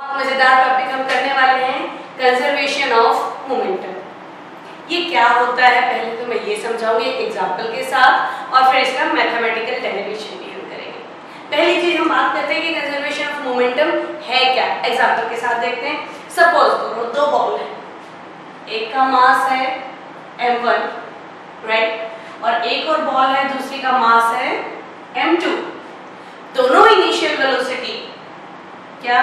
बहुत मज़ेदार टॉपिक हम करने वाले हैं कंजर्वेशन ऑफ़ मोमेंटम ये क्या होता है? पहले तो मैं ये समझाऊँगी एक एग्जांपल के साथ और फिर इसका मैथमेटिकल डेरिवेशन भी हम करेंगे. पहली चीज़ हम बात करते हैं कि कंजर्वेशन ऑफ़ मोमेंटम है क्या? एग्जांपल के साथ देखते हैं. सपोज़ करो दो बॉल है. एक का मास है m1 राइट और एक और बॉल है, दूसरी का मास है m2 दोनों इनिशियल वेलोसिटी क्या?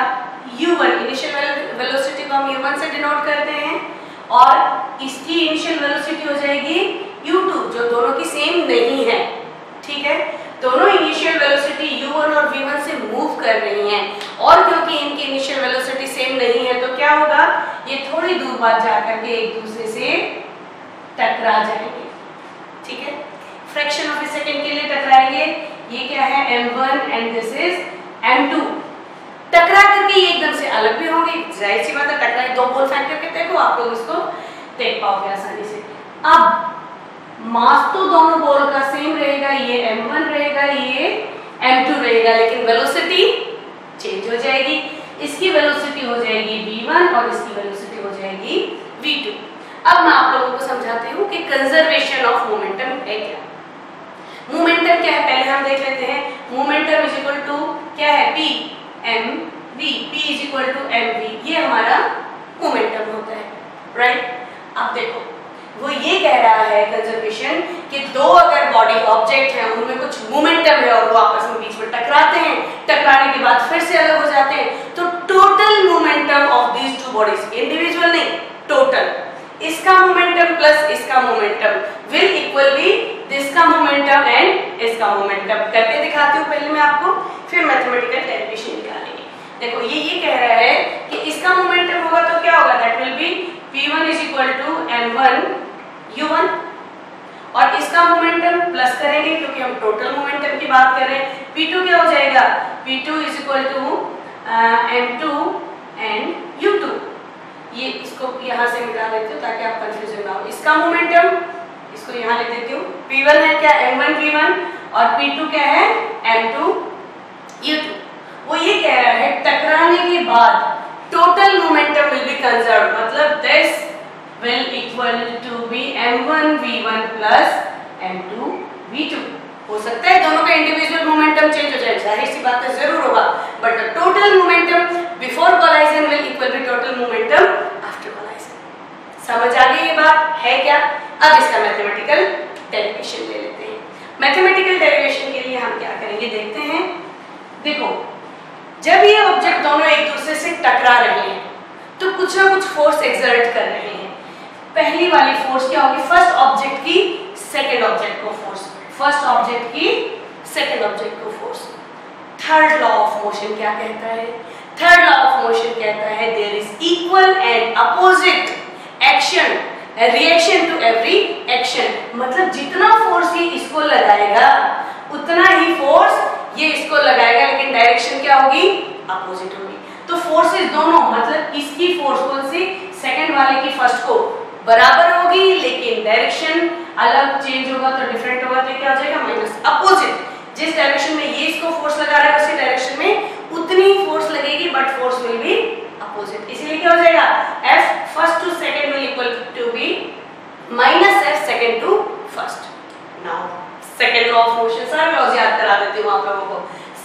U1 इनिशियल वेलोसिटी को हम u1 से डिनोट करते हैं, और इसकी इनिशियल वेलोसिटी हो जाएगी u2 जो दोनों की सेम नहीं है, ठीक है? दोनों इनिशियल वेलोसिटी u1 और v1 से मूव कर रही हैं, और क्योंकि इनकी इनिशियल वेलोसिटी सेम नहीं है तो क्या होगा? ये थोड़ी दूर बाद जाकर के एक दूसरे से टकरा जाएँगे, ठीक है? फ्रैक्शन ऑफ़ ए सेकंड के लिए टकराएँगे, ये क्या है? m1 and this is m2 टकरा करके ये एकदम से अलग भी होंगे। ज़ाहिर सी बात है टकराए दो बोल फेंक करके देखो, आप लोग इसको देख पाओगे आसानी से। अब मास तो दोनों बॉल का सेम रहेगा, ये m1 रहेगा, ये m2 रहेगा, लेकिन वेलोसिटी चेंज हो जाएगी। इसकी वेलोसिटी हो जाएगी v1 और इसकी वेलोसिटी हो जाएगी v2 अब मैं आप लोगों को समझाती हूँ कि कंजर्वेशन ऑफ़ मोमेंटम है क्या। मोमेंटम क्या है? पहले हम देख लेते हैं। मोमेंटम इज़ इक्वल टू क्या है? P m v, p is equal to m v. ये हमारा मोमेंटम होता है राइट अब देखो, वो ये कह रहा है कंजर्वेशन कि दो अगर बॉडी ऑब्जेक्ट है, उनमें कुछ मोमेंटम है और वो आपस में बीच में टकराते हैं, टकराने के बाद फिर से अलग हो जाते हैं तो total momentum of these two bodies individual नहीं टोटल इसका मोमेंटम प्लस इसका momentum will equal be this का मोमेंटम एंड इसका मोमेंटम करके दिखाती हूँ पहले मैं आपको, फिर मैथमेटिकल डेरिवेशन निकालेंगे देखो ये ये कह रहा है कि इसका मोमेंटम होगा तो क्या होगा? That will be p1 is equal to m1 u1 और इसका मोमेंटम प्लस करेंगे क्योंकि हम टोटल मोमेंटम की बात कर रहे हैं। P2 क्या हो जाएगा? P2 is equal to uh, m2 and u2 ये इसको यहाँ से मिटा देती हूँ ताकि आप कंफ्यूजन ना हो। इसका मोमेंटम इसको यहाँ लिख देती हूँ। P1 है क्या? M1 V1 और P2 क्या है? M2 U2 वो ये कह रहा है टकराने बाद total momentum will be conserve मतलब this will equal to be M1 V1 plus M2 V2 हो सकता है दोनों का इंडिविजुअल मोमेंटम चेंज हो जाए। ज़ाहिर सी बात है, ज़रूर होगा। But the total momentum before collision will equal to total momentum after collision समझ आ गई ये बात? है क्या? अब इसका मैथमेटिकल डेरिवेशन ले लेते हैं। मैथमेटिकल डेरिवेशन के लिए हम क्या करेंगे? देखते हैं। देखो जब ये ऑब्जेक्ट दोनों एक दूसरे से टकरा रहे हैं तो कुछ ना कुछ फोर्स एक्सर्ट कर रहे हैं। पहली वाली फोर्स क्या होगी? फ़र्स्ट ऑब्जेक्ट की सेकेंड ऑब्जेक्ट को फोर्स फ़र्स्ट ऑब्जेक्ट की सेकेंड ऑब्जेक्ट को force third law of motion क्या कहता है? थर्ड लॉ ऑफ़ मोशन कहता है there is equal and opposite action reaction to every action मतलब जितना फोर्स ये इसको लगाएगा उतना ही फोर्स ये इसको लगाएगा लेकिन डायरेक्शन क्या होगी अपोजिट होगी तो फोर्सेस दोनों मतलब इसकी फोर्स कौन सी सेकंड वाले की फ़र्स्ट को बराबर होगी, लेकिन डायरेक्शन अलग चेंज होगा तो डिफरेंट होगा तो क्या हो जाएगा? माइनस अपोजिट जिस डायरेक्शन में ये इसको फोर्स लगा रहा है, उसी डायरेक्शन में उतनी फोर्स लगेगी but force will be opposite इसीलिए क्या हो जाएगा? F first to second will equal to be minus F second to first now second law of motion सारे लॉज याद करा देती हूँ आप लोगों को.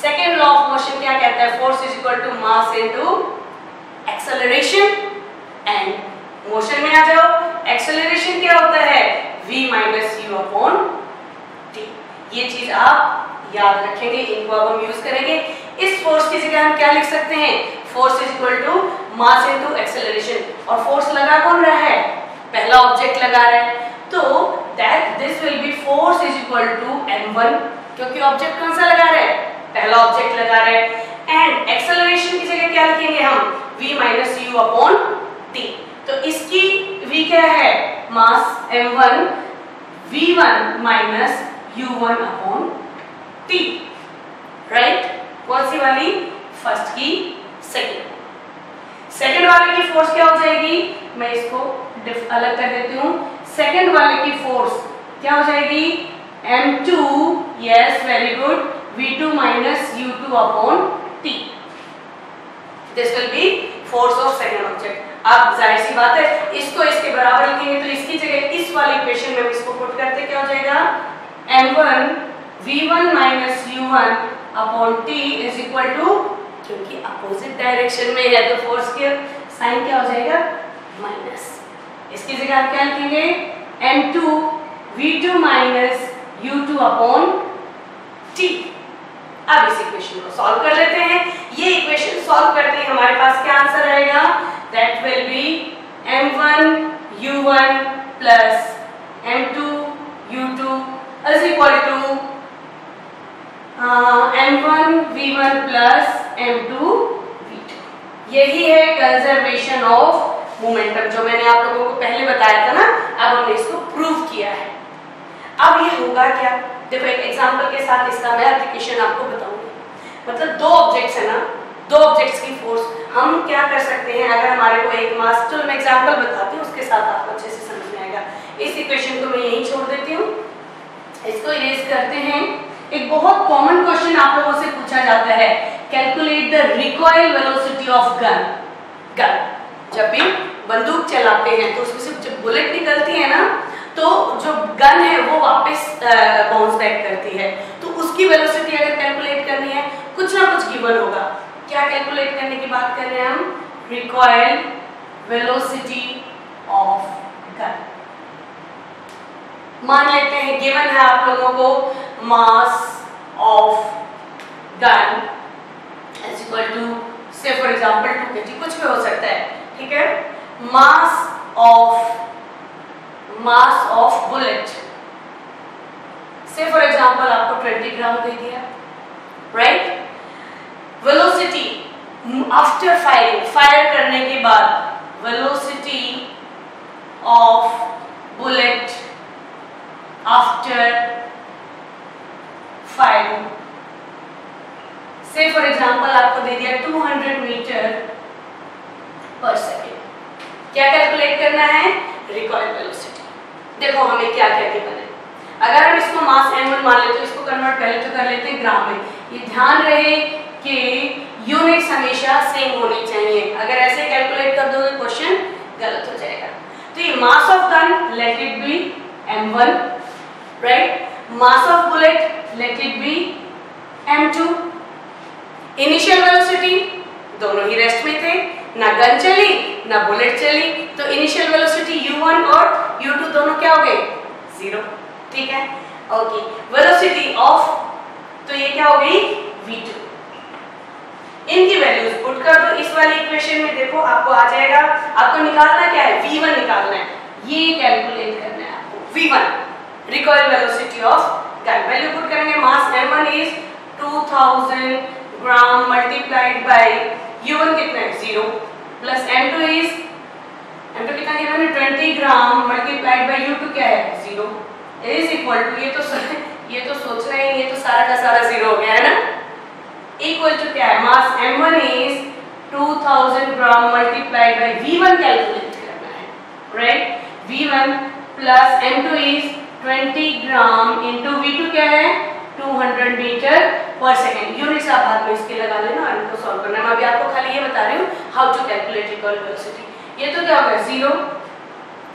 सेकंड लॉ ऑफ़ मोशन क्या कहता है? Force is equal to mass into acceleration and motion में आ जाओ एक्सेलरेशन क्या होता है v minus u upon t ये चीज़ आप याद रखेंगे इनको अब हम यूज़ करेंगे। इस फोर्स की जगह हम क्या लिख सकते हैं? Force is equal to mass into acceleration और फोर्स लगा कौन रहा है? पहला ऑब्जेक्ट लगा रहा है। तो that this will be force is equal to m1 क्योंकि ऑब्जेक्ट कौन सा लगा रहा है? पहला ऑब्जेक्ट लगा रहा है। एंड एक्सेलरेशन की जगह क्या लिखेंगे हम? V minus u upon t तो इसकी v क्या है? Mass m1 v1 minus u1 upon t right कौन सी वाली? फ़र्स्ट की सेकंड सेकंड वाले की फोर्स क्या हो जाएगी? मैं इसको अलग कर देती हूँ। सेकंड वाले की फोर्स क्या हो जाएगी? M2 yes very good v2 minus u2 upon t. This will be force of second object अब ज़ाहिर सी बात है, इसको इसके बराबर लिखेंगे तो इसकी जगह इस वाली इक्वेशन में इसको पुट करते क्या हो जाएगा? M1 v1 minus u1 upon t is equal to क्योंकि अपोजिट डायरेक्शन में है तो फोर्स के साइन क्या हो जाएगा? माइनस इसकी जगह आप क्या लिखेंगे? M2 v2 minus u2 upon t. अब इस इक्वेशन को सॉल्व कर लेते हैं। ये इक्वेशन सॉल्व करते ही हमारे पास क्या आंसर आएगा? That will be m1 u1 plus m2 u2 is equal to uh, m1 v1 plus m2 v2 यही है कंजर्वेशन ऑफ़ मोमेंटम जो मैंने आप लोगों को पहले बताया था ना अब हमने इसको प्रूव किया है। अब ये होगा क्या? देखो एक एग्जांपल के साथ इसका मैं एप्लीकेशन आपको बताऊँगी। मतलब दो ऑब्जेक्ट्स है ना दो ऑब्जेक्ट्स की फोर्स हम क्या कर सकते हैं? अगर हमारे को एक मास चलो मैं एग्जांपल बताती हूँ, उसके साथ आपको अच्छे से समझ में आएगा। इस इक्वेशन को मैं यहीं छोड़ देती हूँ। इसको इरेज करते हैं। एक बहुत कॉमन क्वेश्चन आप लोगों से पूछा जाता है। Calculate the recoil velocity of gun gun जब भी बंदूक चलाते हैं तो उसमें से जब बुलेट निकलती है ना तो जो गन है, वो वापस बाउंस बैक करती है। तो उसकी वेलोसिटी अगर कैलकुलेट करनी है, कुछ ना कुछ गिवन होगा। क्या कैलकुलेट करने की बात कर रहे हैं हम? रिक्वायर्ड वेलोसिटी ऑफ़ गन मान लेते हैं गिवन है आप लोगों को mass of gun is equal to से फॉर एग्जांपल टू के कुछ भी हो सकता है, ठीक है? Mass of mass of bullet से फॉर एग्जांपल आपको 20 ग्राम दे दिया right velocity after firing fire करने के बाद velocity of bullet after firing से फॉर एग्जांपल आपको दे दिया 200 मीटर पर सेकेंड क्या कैलकुलेट करना है? रिकॉइल वेलोसिटी देखो हमें क्या क्या गिवन है अगर हम इसको मास m1 मान लेते हैं, इसको कन्वर्ट पहले तो कर लेते हैं ग्राम में ये ध्यान रहे कि यूनिट्स हमेशा सेम होनी चाहिए। अगर ऐसे कैलकुलेट कर दो तो क्वेश्चन गलत हो जाएगा। तो ये mass of gun let it be m1 right mass of bullet let it be m2 initial velocity दोनों ही रेस्ट में थे। ना गन चली, ना बुलेट चली। तो इनिशियल वेलोसिटी u1 और u2 दोनों क्या हो गए? ज़ीरो ठीक है? ओके वेलोसिटी ऑफ़ तो ये क्या हो गई? V2 इनकी वैल्यूज़ पुट कर दो इस वाली इक्वेशन में देखो, आपको आ जाएगा। आपको निकालना क्या है? V1 निकालना है। ये कैलकुलेट करना है आपको। V1 recoil velocity of gun value put करेंगे। Mass m1 is 2000 gram multiplied by u1 कितना है? Zero plus m2 is m2 कितना गिवन है 20 ग्राम मल्टीप्लाइड बाय u2 क्या है? ज़ीरो इज़ इक्वल टू ये तो ये तो सोचना ही ये तो सारा का सारा ज़ीरो हो गया, है ना? इक्वल टू क्या है? Mass m1 is 2000 gram multiplied by v1 calculate करना है right v1 plus m2 is 20 gram into v2 क्या है? 200 मीटर पर सेकेंड यूनिट्स आप बाद में इसके लगा लेना और इनको सॉल्व करना मैं अभी आपको खाली ये बता रही हूँ how to calculate equal velocity ये तो क्या होगा ज़ीरो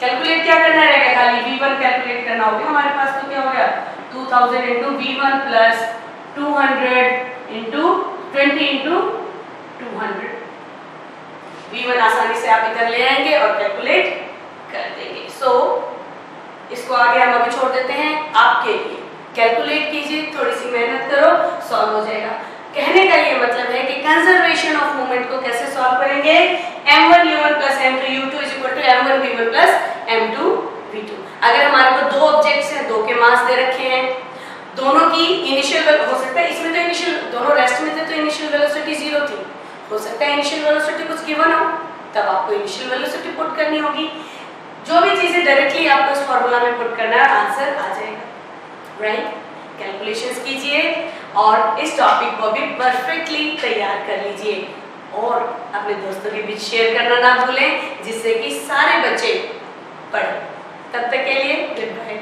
कैलकुलेट क्या करना रहेगा खाली v1 कैलकुलेट करना होगा हमारे पास तो क्या हो गया? 2000 into v1 plus 200 into 20 into 200 v1 आसानी से आप इधर ले आएँगे और कैलकुलेट कर देंगे। सो so, इसको आगे हम अभी छोड़ देते हैं आपके लिए। कैलकुलेट कीजिए थोड़ी सी मेहनत करो सॉल्व हो जाएगा। कहने का ये मतलब है कि कंजर्वेशन ऑफ़ मूवमेंट को कैसे सॉल्व करेंगे? M1 u1 plus m2 u2 is equal to m1 v1 plus m2 v2 अगर हमारे को दो ऑब्जेक्ट्स हैं दो के मास दे रखे हैं दोनों की इनिशियल हो सकता है इसमें तो इनिशियल दोनों रेस्ट में थे तो इनिशियल वेलोसिटी ज़ीरो थी। हो सकता है इनिशियल वेलोसिटी कुछ गिवन हो, तब आपको इनिशियल वेलोसिटी पुट करनी होगी। जो भी चीज़ें डायरेक्टली आपको इस फॉर्मूला में पुट करना है आंसर आ जाएगा। राइट कैलकुलेशंस कीजिए और इस टॉपिक को भी परफेक्टली तैयार कर लीजिए। और अपने दोस्तों के बीच शेयर करना ना भूलें, जिससे कि सारे बच्चे पढ़ें। तब तक के लिए गुड बाय